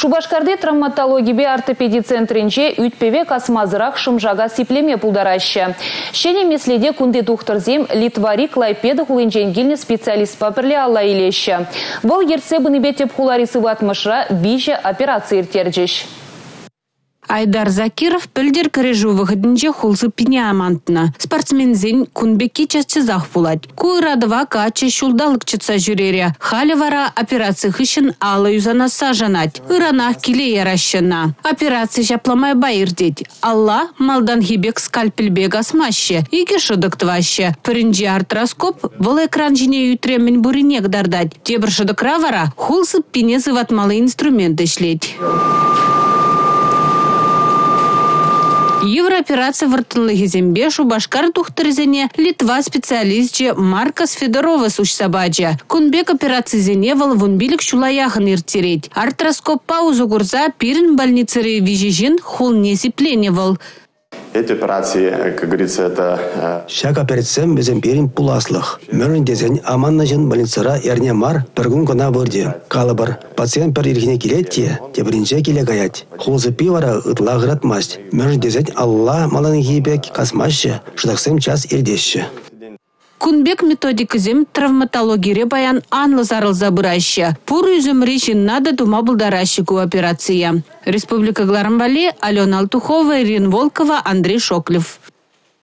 Шубашкарды травматологибе ортопеди центринче үтпеве касмазырақ шымжага сиплеме пулдараща. Шене меследе кунде тухтырзем Литвари клайпеды хулинчен специалист папірле алла илеща. Бұл ерце бұныбетеп хуларисы ватмышра виже операция иртерджеш. Айдар Закиров пілдер кірежу выходынче хулсы пине амантына. Спортсмензен күнбекке чатчызақ булать. Куйрадыва качы шулдалық чытса жүрере. Халі вара операция хышын алы юзана сажанать. Иранах келе яращына. Операция жапламай байырдет. Алла малдан хибек скальпельбек асмаще. Иге шыдықтываще. Пірінже артроскоп бұл экран жіне ютремін буринек дардать. Тебір вара хулсы пине зыватмалы инструмент. Еврооперация выртынлы хизембе Шубашкар тухтырзене Литва специалистче Маркос Федорова сабаджа. Кунбек операция зене вал вунбилик шулаяхын иртерет. Артроскоп паузу гурза пирин больницары вижижин хул вал. Эти операции, как говорится, это... Шак операциям безен берин пуласлых. Мөрін дезен аманна жын больницара эрне мар піргун кона бұрде. Калыбыр. Пациент пір иргіне келетте, тебірінше келе гаять. Хулзы пивара ытла масть. Мөрін дезен Алла маланы гейбек касмашы, шыдақсым час ирдеші. Кунбек методикізім травматологире баян анлы зарылза бұрайшы. Пур үзім речін нады дума бұлдарашы операция. Республика Гларамбали, Алена Алтухова, Ирина Волкова, Андрей Шоклев.